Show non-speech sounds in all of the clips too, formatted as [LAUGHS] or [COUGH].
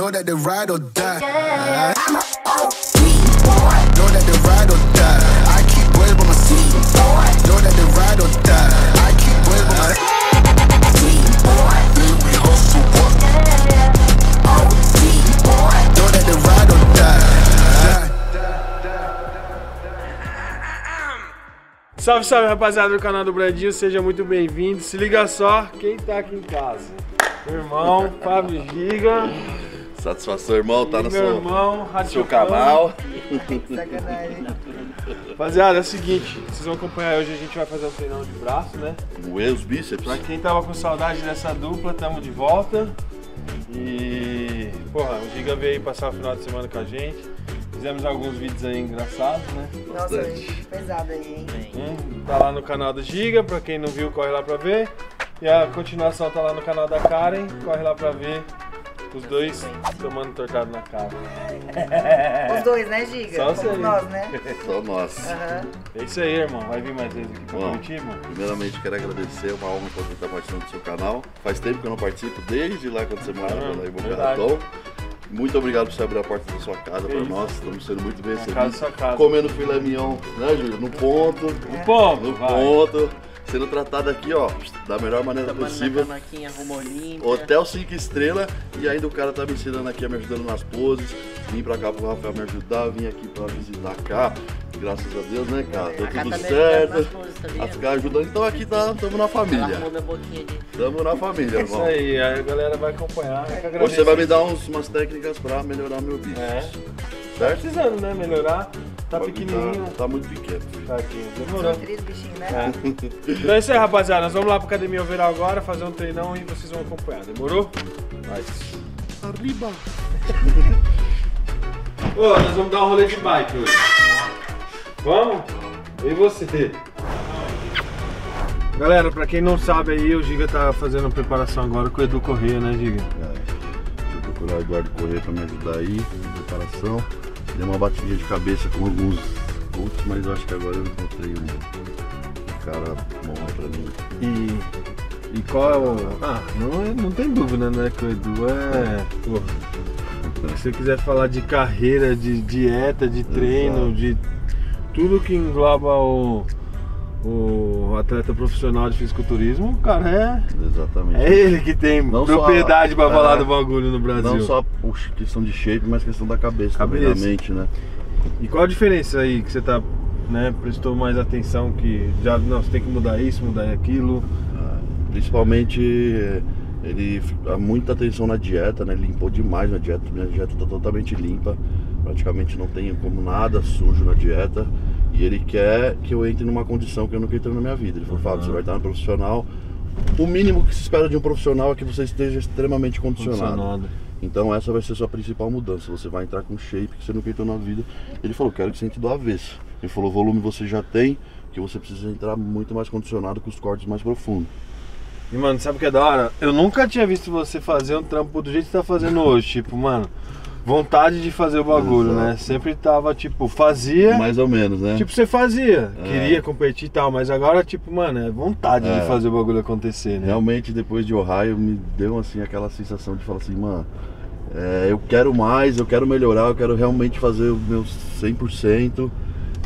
Know that the ride or die. I'm a OG boy. Know that the ride or die. I keep well by my seat. Know that the ride or die. I keep well by my seat. Then we hustle, boy. OG boy. Know that the ride or die. Salve, salve rapaziada do canal do Brandinho, seja muito bem-vindo. Se liga só, quem tá aqui em casa? Meu irmão, Fábio Giga. Satisfação, irmão, tá e no meu seu, irmão, seu canal. Rapaziada, é o seguinte, vocês vão acompanhar hoje, a gente vai fazer um treinão de braço, né? Moer os bíceps. Pra quem tava com saudade dessa dupla, tamo de volta. E, porra, o Giga veio aí passar o final de semana com a gente. Fizemos alguns vídeos aí engraçados, né? Nossa, Bastante. pesado aí, hein? Um tá lá no canal do Giga, pra quem não viu, corre lá pra ver. E a continuação tá lá no canal da Karen, corre lá pra ver. Os dois tomando tortado na cara. [LAUGHS] Os dois, né, Giga? Só você. nós, né? Só nós. Aham. É isso aí, irmão. Vai vir mais vezes aqui pra Bom. Curitiba? Primeiramente, quero agradecer, é uma honra poder estar participando do seu canal. Faz tempo que eu não participo, desde lá quando você morava Ah, lá em Boca. Raton. Muito obrigado por você abrir a porta da sua casa para nós. Estamos sendo muito bem recebidos. sua casa. Comendo filé mignon, né, Júlio? No ponto. Um ponto, No vai. ponto. Sendo tratado aqui, ó, da melhor maneira Tomando possível. Hotel 5 estrelas e ainda o cara tá me ensinando aqui, me ajudando nas poses. Vim pra cá pro Rafael me ajudar, vim aqui pra visitar cá. Graças a Deus, né, cara? Deu tudo tá certo. tá As vendo? caras ajudando, então aqui tá, tamo na família. Tamo na família, É isso irmão. aí, aí a galera vai acompanhar. Você vai me dar uns, umas técnicas pra melhorar meu bicho. É. Tá Certo? precisando, né? Melhorar. Tá pequenininho. Tá, tá muito pequeno. Tá aqui, demorou. São três bichinhos, né? É. Então é isso aí, rapaziada. Nós vamos lá pra Academia Overall agora, fazer um treinão e vocês vão acompanhar. Demorou? Vai. Arriba! Ô, nós vamos dar um rolê de bike hoje. Vamos? E você? Galera, pra quem não sabe aí, o Giga tá fazendo preparação agora com o Edu Corrêa, né, Giga? É, vou procurar o Eduardo Corrêa pra me ajudar aí preparação. Dei uma batidinha de cabeça com alguns outros, mas eu acho que agora eu encontrei um, cara bom pra mim. E, e qual é o. Ah, não, é- não tem dúvida, né? Que o Edu é. Pô, se você quiser falar de carreira, de dieta, de treino, Exato. de tudo que engloba o, o atleta profissional de fisiculturismo, o cara é. Exatamente. É ele que tem Não propriedade pra é, falar do bagulho no Brasil. Não só puxa, questão de shape, mas questão da cabeça, também, Cabeça. da mente, né? E qual a diferença aí que você tá, né, prestou mais atenção que já não, você tem que mudar isso, mudar aquilo. Principalmente eh, ele dá muita atenção na dieta, né? Ele limpou demais na dieta. Minha dieta tá totalmente limpa. Praticamente não tenho como nada sujo na dieta. E ele quer que eu entre numa condição que eu nunca entrei na minha vida. Ele falou, Fábio, você vai estar no profissional. O mínimo que se espera de um profissional é que você esteja extremamente condicionado. Condicionado. Então essa vai ser a sua principal mudança. Você vai entrar com shape que você nunca entrou na vida. Ele falou, quero que você entre do avesso. Ele falou, volume você já tem, que você precisa entrar muito mais condicionado com os cortes mais profundos. E mano, sabe o que é da hora? Eu nunca tinha visto você fazer um trampo do jeito que você tá fazendo hoje. Tipo, mano, vontade de fazer o bagulho, né? Exato. Sempre tava, tipo, fazia. Mais ou menos, né? Tipo, você fazia, É. queria competir e tal, mas agora, tipo, mano, é vontade É. de fazer o bagulho acontecer, né? Realmente, depois de Ohio, me deu assim aquela sensação de falar assim, mano, é, eu quero mais, eu quero melhorar, eu quero realmente fazer o meu 100%.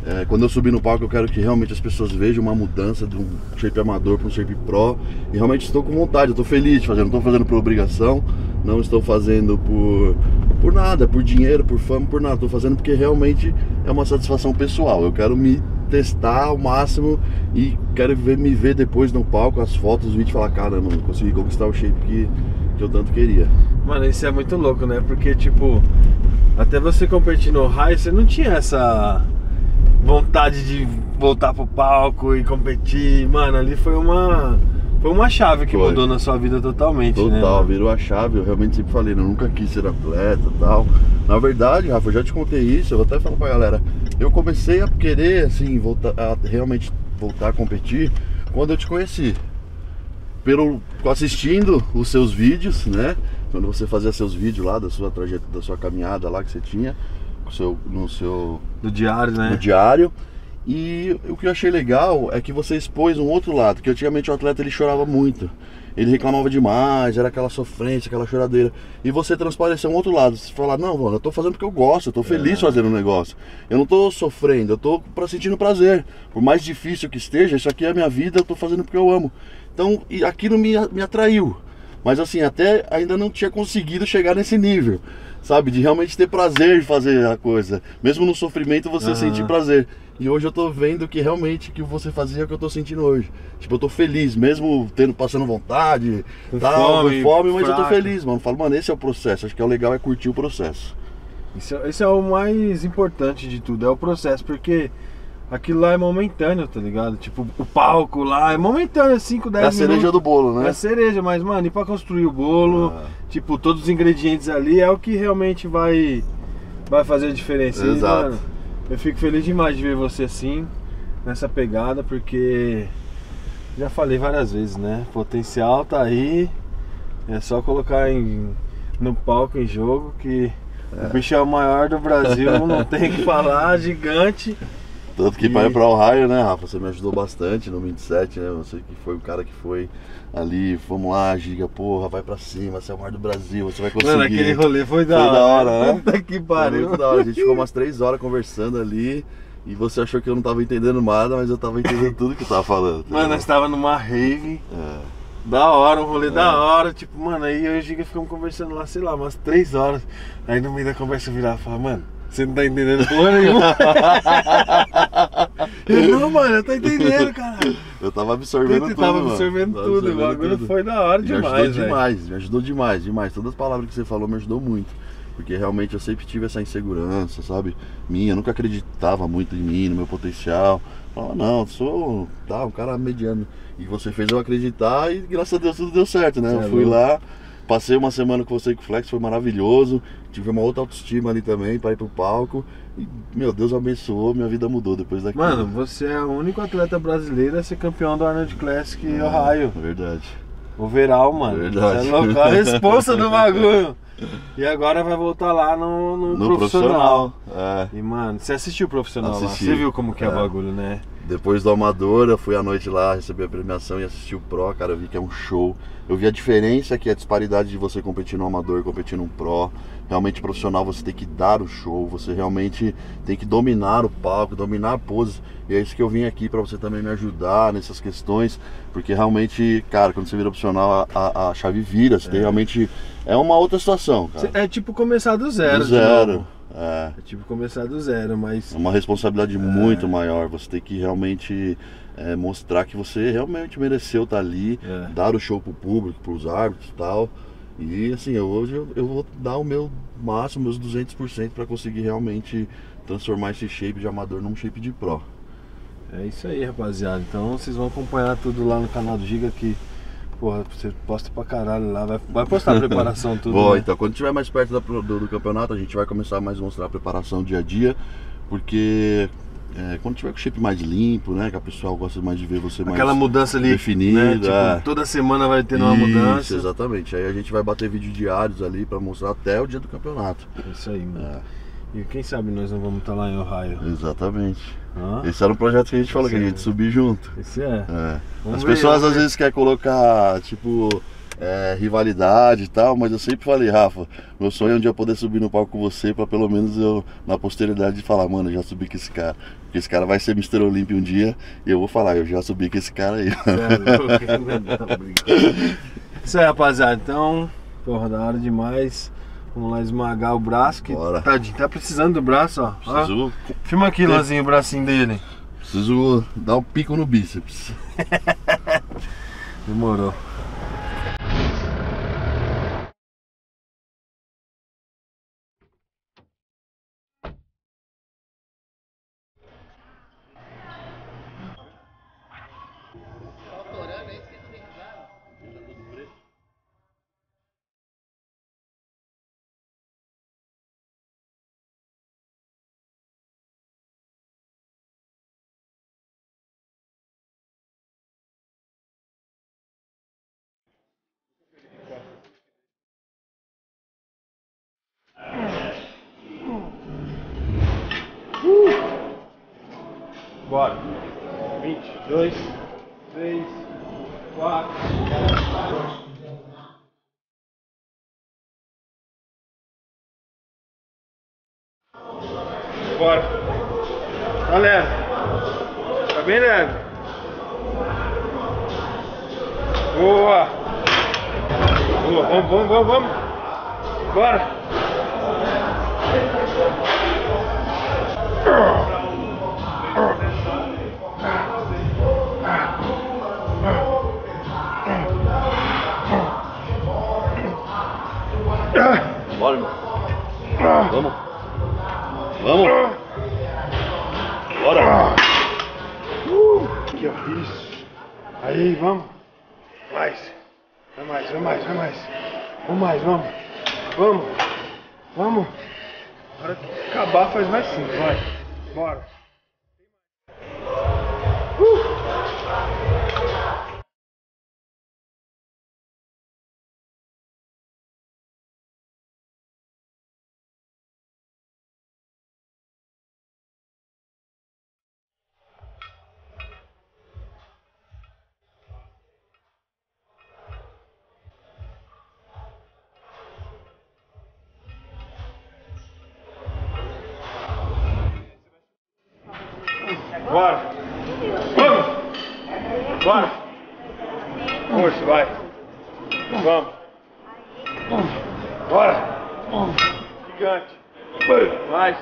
É, quando eu subir no palco, eu quero que realmente as pessoas vejam uma mudança de um shape amador para um shape pro. E realmente estou com vontade, estou feliz de fazer, não estou fazendo por obrigação, não estou fazendo por, por nada, por dinheiro, por fama, por nada. Estou fazendo porque realmente é uma satisfação pessoal. Eu quero me testar ao máximo e quero ver, me ver depois no palco, as fotos, os vídeos falar, cara, mano, consegui conquistar o shape que, que eu tanto queria. Mano, isso é muito louco, né? Porque, tipo, até você competir no raio, você não tinha essa vontade de voltar pro palco e competir. Mano, ali foi uma. Foi uma chave que Foi. mudou na sua vida totalmente, né? Total, virou a chave. Eu realmente sempre falei, né, eu nunca quis ser atleta e tal. Na verdade, Rafa, eu já te contei isso, eu vou até falar pra galera. Eu comecei a querer, assim, voltar, a realmente voltar a competir quando eu te conheci. Pelo, assistindo os seus vídeos, né? Quando você fazia seus vídeos lá da sua trajetória, da sua caminhada lá que você tinha, seu, no seu diário, né? no diário. E o que eu achei legal é que você expôs um outro lado, que antigamente o atleta ele chorava muito. ele reclamava demais, era aquela sofrência, aquela choradeira. E você transparecer um outro lado, você falar, não, mano, eu tô fazendo porque eu gosto, eu tô feliz fazendo o negócio. Eu não tô sofrendo, eu tô sentindo prazer. Por mais difícil que esteja, isso aqui é a minha vida, eu tô fazendo porque eu amo. Então, e aquilo me, me atraiu. Mas assim, até ainda não tinha conseguido chegar nesse nível, sabe? De realmente ter prazer de fazer a coisa. Mesmo no sofrimento você Aham. sentir prazer. E hoje eu tô vendo que realmente que você fazia é o que eu tô sentindo hoje. Tipo, eu tô feliz, mesmo tendo passando vontade, Com tal, fome, fome, mas eu tô feliz, mano. Falo, mano, esse é o processo. Acho que é o legal é curtir o processo. Isso, esse é o mais importante de tudo, é o processo, porque aquilo lá é momentâneo, tá ligado? Tipo, o palco lá é momentâneo, 5, 10 É a minutos. cereja do bolo, É né? a cereja, mas, mano, e pra construir o bolo, Ah. tipo, todos os ingredientes ali é o que realmente vai, vai fazer a diferença. E, Exato. mano, eu fico feliz demais de ver você assim, nessa pegada, porque já falei várias vezes, né? Potencial tá aí, é só colocar em, no palco em jogo que o bicho é o maior do Brasil, não tem o que falar, gigante. Tanto que E- para ir pra Ohio, né, Rafa? Você me ajudou bastante no 27, né? Você que foi o cara que foi ali, vamos lá, Giga, porra, vai pra cima, você é o maior do Brasil, você vai conseguir. Mano, aquele rolê foi da Foi da hora. hora, né? Puta que Foi pariu. muito da hora. A gente ficou umas três horas conversando ali e você achou que eu não tava entendendo nada, mas eu tava entendendo tudo que eu tava falando. Mano, nós tava numa rave, É. da hora, um rolê É. da hora, tipo, mano, aí eu e o Giga ficamos conversando lá, sei lá, umas três horas. Aí no meio da conversa eu virava e falava, mano, você não tá entendendo porra nenhuma. [LAUGHS] eu, não, mano, eu tô entendendo, caralho. Eu tava absorvendo Você tudo. tava mano. absorvendo Tava tudo, o bagulho tudo. foi da hora Me demais, ajudou velho. demais, me ajudou demais, demais. Todas as palavras que você falou me ajudou muito. Porque realmente eu sempre tive essa insegurança, sabe? Minha, eu nunca acreditava muito em mim, no meu potencial. Falava, não, eu sou tá, um cara mediano. E você fez eu acreditar e graças a Deus tudo deu certo, né? Cê Eu é fui lá, passei uma semana com você e com o Flex, foi maravilhoso. Tive uma outra autoestima ali também pra ir pro palco. E, meu Deus abençoou, minha vida mudou depois daquilo. Mano, você é o único atleta brasileiro a ser campeão do Arnold Classic Ohio. É verdade. Overall, mano. Verdade. Você é louco, a responsa do [LAUGHS] bagulho. E agora vai voltar lá no, no No profissional. profissional. É. E, mano, você assistiu o profissional lá? Assisti. Você viu como que é, o É. bagulho, né? Depois do Amador, eu fui à noite lá, recebi a premiação e assisti o Pro, cara, eu vi que é um show. Eu vi a diferença que é a disparidade de você competir no Amador e competir no Pro. Realmente profissional, você tem que dar o show, você realmente tem que dominar o palco, dominar a pose. E é isso que eu vim aqui pra você também me ajudar nessas questões, porque realmente, cara, quando você vira profissional, a, a- a chave vira, você tem realmente. É uma outra situação, cara. É tipo começar do zero. Do zero. É. É tipo começar do zero, mas. É uma responsabilidade muito maior. Você tem que realmente é, mostrar que você realmente mereceu estar ali, É. dar o show pro público, pros árbitros e tal. E assim, eu- hoje eu, eu vou dar o meu máximo, meus 200% para conseguir realmente transformar esse shape de amador num shape de pro. É isso aí, rapaziada. Então vocês vão acompanhar tudo lá no canal do Giga que. Porra, você posta pra caralho lá. Vai, vai postar a preparação [LAUGHS] tudo. Bom, né? então quando estiver mais perto da do, do campeonato, a gente vai começar mais a mostrar a preparação dia a dia, porque é, quando tiver com o shape mais limpo, né, que a pessoa gosta mais de ver você mais Aquela mudança ali. definida, Né? Tipo, é. toda semana vai ter uma Isso, mudança. exatamente. Aí a gente vai bater vídeo diários ali pra mostrar até o dia do campeonato. Isso aí, mano. É, E quem sabe nós não vamos estar lá em Ohio. exatamente. Hã? Esse era um projeto que a gente falou, que a gente subir junto. Esse é. É. As ver, pessoas às vezes querem colocar, tipo, é, rivalidade e tal, mas eu sempre falei, Rafa, meu sonho é um dia poder subir no palco com você pra pelo menos eu, na posteridade, falar, mano, eu já subi com esse cara. Porque esse cara vai ser Mr. Olympia um dia e eu vou falar, eu já subi com esse cara aí. É. [LAUGHS] Isso aí, rapaziada. Então, porra, da hora demais. Vamos lá esmagar o braço. Que, Bora. Tadinho, tá precisando do braço, ó. ó. Preciso, Filma aqui, Lanzinho, o bracinho dele. preciso dar um pico no bíceps. [LAUGHS] Demorou. Bora. 22, 3, Bora. Tá leve. Tá bem leve. Boa. Boa. Vamos, vamos, vamos, vamos. Bora. Bora, irmão. Vamos. Vamos. Bora. Ó. Isso. Aí, vamos. Mais. Vai mais, vai mais, vai mais. Vamos mais, vamos. Vamos. Vamos. Na hora que acabar, faz mais cinco. Vai. Bora. Bora. Vamos. Bora. Força, vai. Vamos. Bora. Gigante. Mais.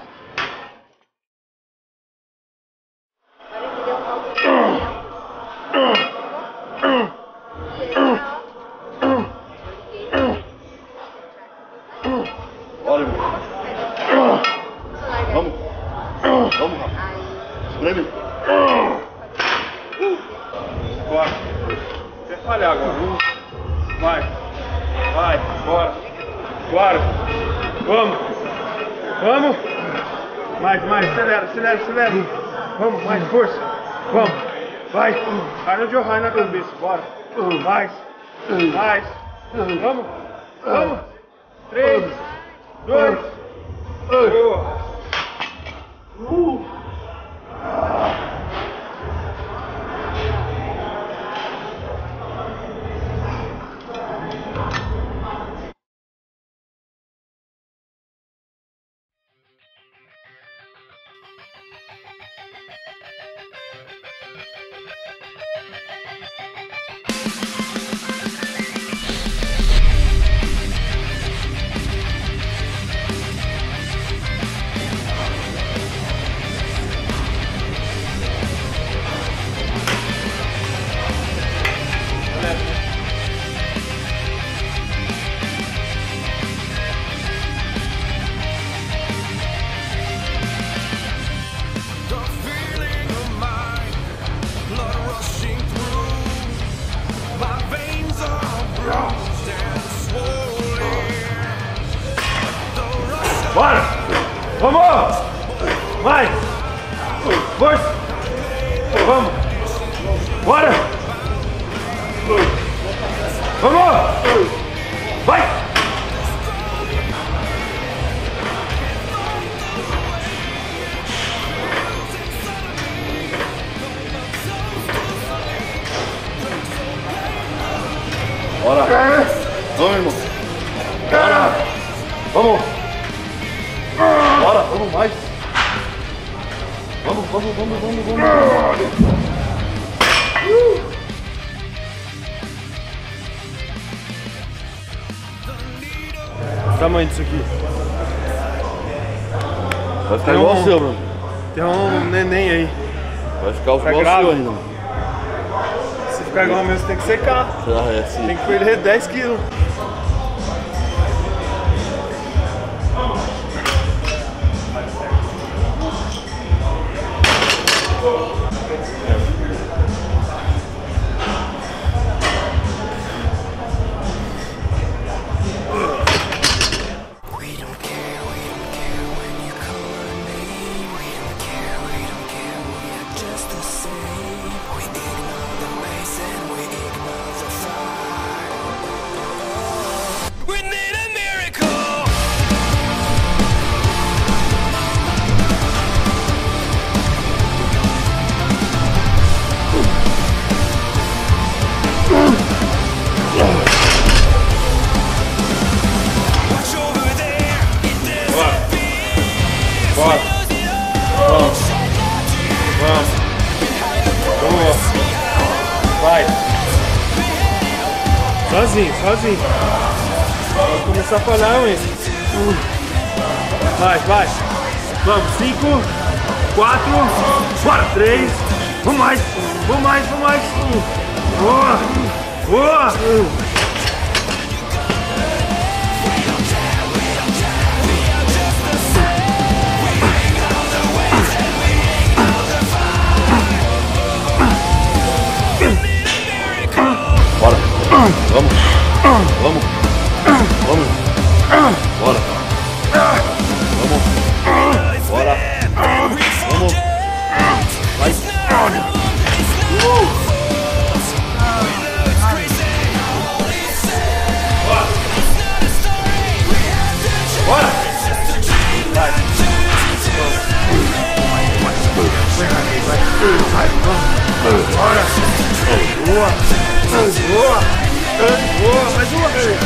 Bora. Vamos. Vamos. Mais, mais. Acelera, acelera, acelera. Vamos, mais força. Vamos. Vai. Vai no High na cabeça. Bora. Mais. Mais. Vamos. Vamos. Três. Dois. Boa. The Vamos! Ficar Tem igual um- o seu, Bruno. Tem um neném aí. Vai ficar igual Tá o seu ainda. Se ficar igual mesmo, tem que secar. Ah, é sim. Tem que perder 10 quilos. Falhar, hein? Vai, vai. Vamos, cinco, quatro, bora, três, vamos mais, vamos mais, vamos mais. Boa, boa. Bora. Vamos. Vamos. Vamos. Bora. Vamos. Bora. Vamos. Vai. Boa, boa, boa, mais uma. Bora.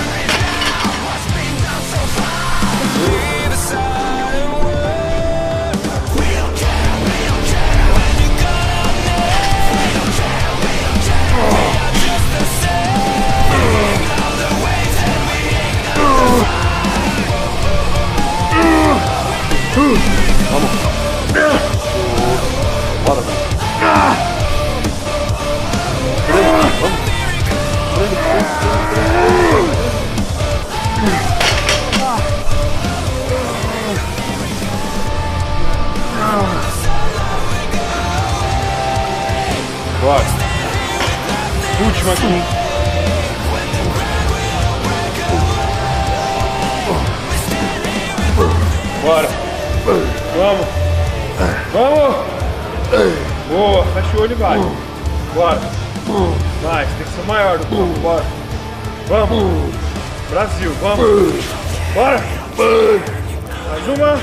Aqui. Bora. Vamos. Vamos. Boa. Fecha o olho e vai. Bora. Mais. Tem que ser maior do corpo. Bora. Vamos. Brasil. Vamos. Bora. Mais uma.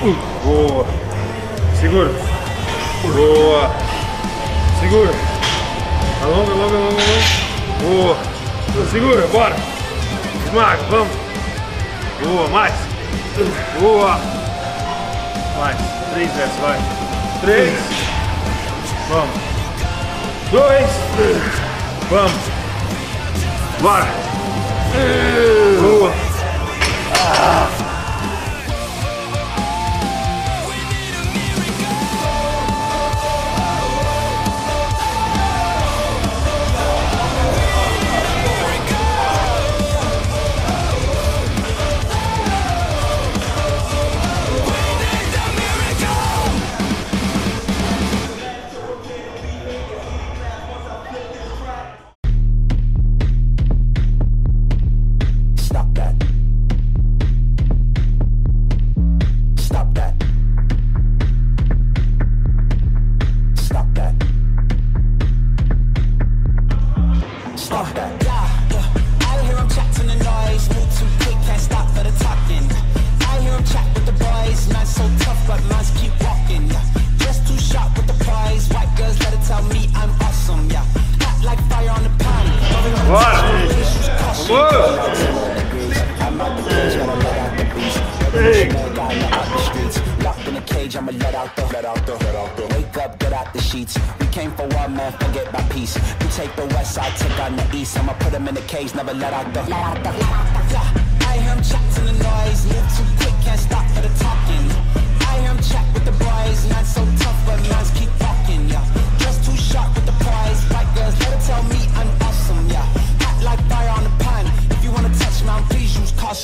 Boa. Segura. Boa. Segura. Alonga, alonga, alonga, alonga. Boa. Segura, bora. Esmaga, vamos. Boa, mais. Boa. Mais. Três vezes, vai. Três. Vamos. Dois. Vamos. Bora. Boa. Stop west side, take on the east. I'ma put him in a cage, never let out the, let out the. Yeah, I hear 'em chat to the noise, move too quick, can't stop for the talking. I hear 'em chat with the boys, not so tough, but mans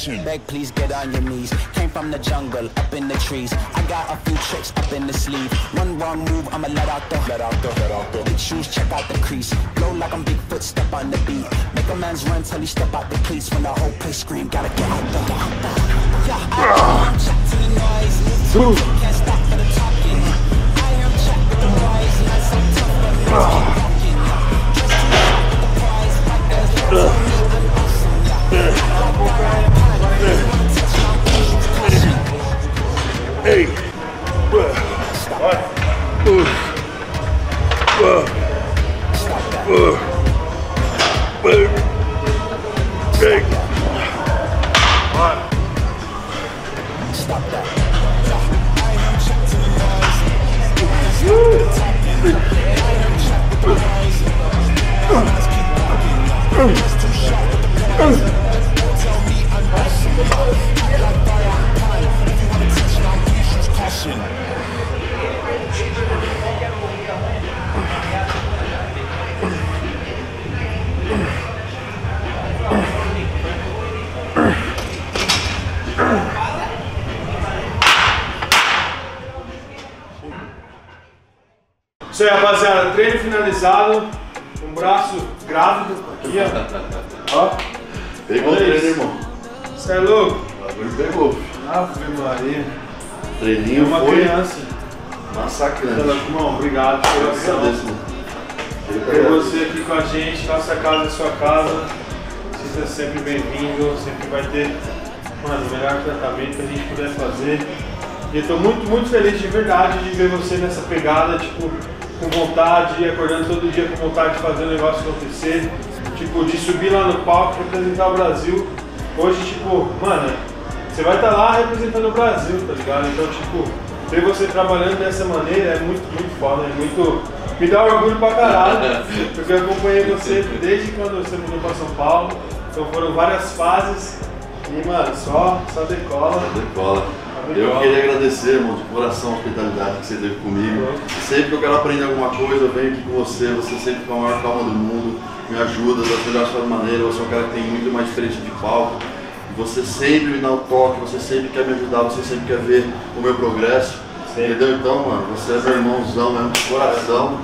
Beg, please get on your knees. Came from the jungle, up in the trees. I got a few tricks up in the sleeve. One wrong move, I'ma let out the, let out the, let out the. Big shoes, check out the crease. Blow like I'm Bigfoot, step on the beat. Make a man's run till he step out the cleats. When the whole place scream, gotta get out the. Yeah, I hear 'em chat to the noise, Isso aí, rapaziada. Treino finalizado. Um braço grávido aqui, ó. Ó. Pegou o treino, irmão. Você é louco? O bagulho pegou. Ave Maria. É Treininho uma foi criança. Massacrante. Irmão, obrigado coração. Ter você aqui com a gente, nossa casa é sua casa. Sinta sempre bem-vindo, sempre vai ter mano, o melhor tratamento que a gente puder fazer. E eu tô muito, muito feliz de verdade de ver você nessa pegada, tipo, com vontade, acordando todo dia com vontade de fazer o negócio acontecer. Tipo, de subir lá no palco, representar o Brasil. Hoje, tipo, mano, você vai estar lá representando o Brasil, tá ligado? Então, tipo, ver você trabalhando dessa maneira é muito, muito foda, é muito. Me dá orgulho pra caralho, [LAUGHS] porque eu acompanhei você desde quando você mudou pra São Paulo. Então foram várias fases e, mano, só, só decola. Decola. Eu queria agradecer, irmão, de coração a hospitalidade que você teve comigo. Sempre que eu quero aprender alguma coisa, eu venho aqui com você. Você sempre com a maior calma do mundo, me ajuda das melhores maneiras. Você é um cara que tem muito mais experiência de palco. Você sempre me dá o toque, você sempre quer me ajudar, você sempre quer ver o meu progresso. Entendeu? Então, mano, você é meu irmãozão mesmo, de coração.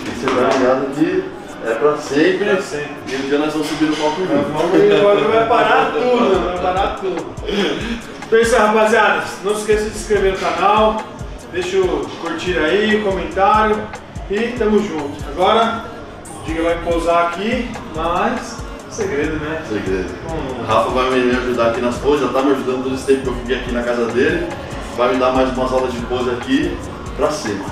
E você tá ligado que é pra sempre. Pra sempre. E um dia nós vamos subir no palco junto. Vamos vai parar tudo, vai parar tudo. [LAUGHS] Então é isso aí, rapaziada. Não se esqueça de se inscrever no canal, deixa o curtir aí, o comentário e tamo junto. Agora, o Diga vai pousar aqui, mas segredo, né? Segredo. Hum. O Rafa vai me ajudar aqui nas poses, já tá me ajudando todo esse tempo que eu fiquei aqui na casa dele. Vai me dar mais umas aulas de pose aqui pra cima.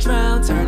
Drown, turn